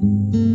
Música